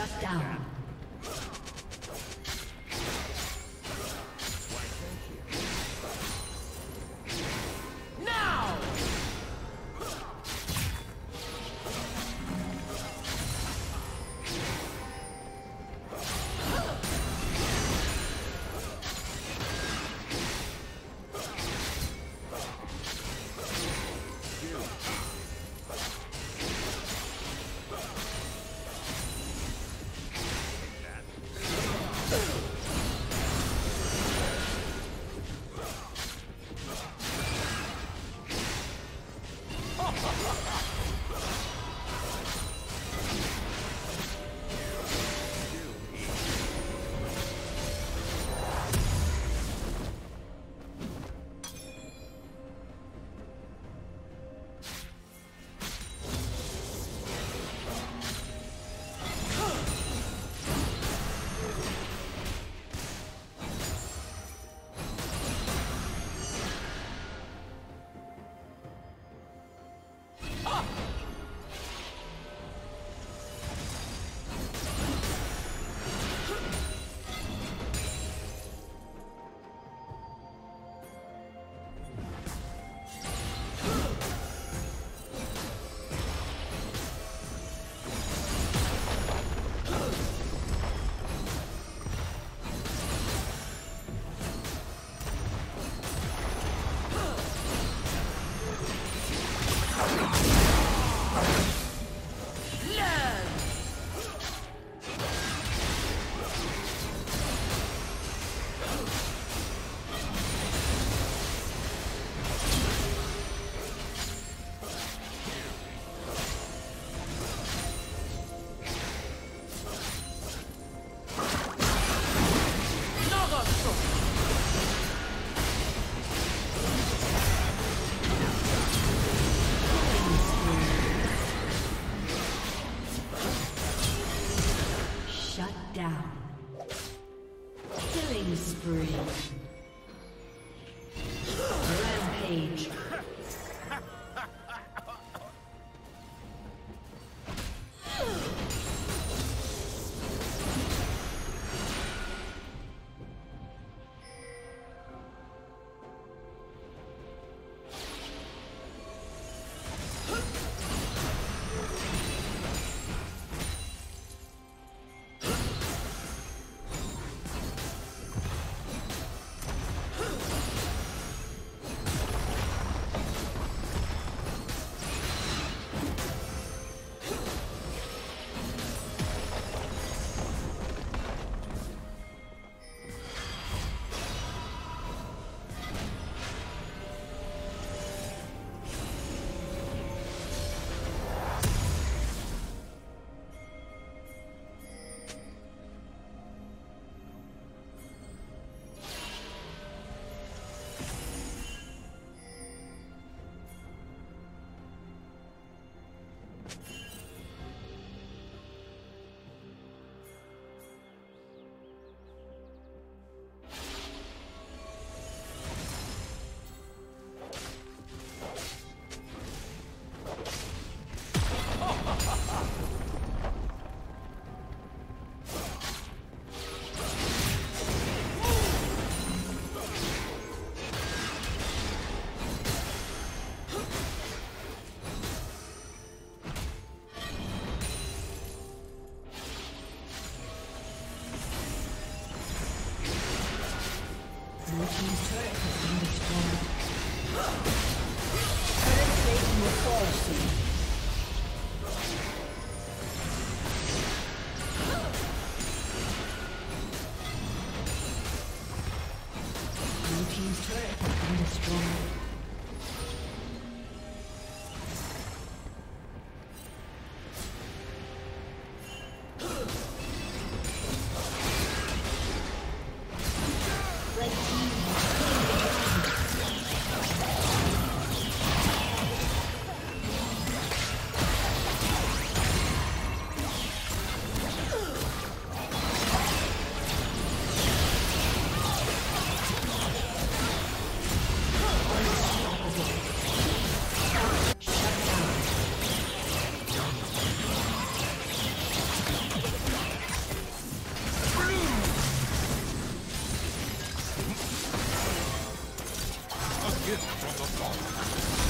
Shut down. Ugh! Rampage. Hit from the bottom.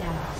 down.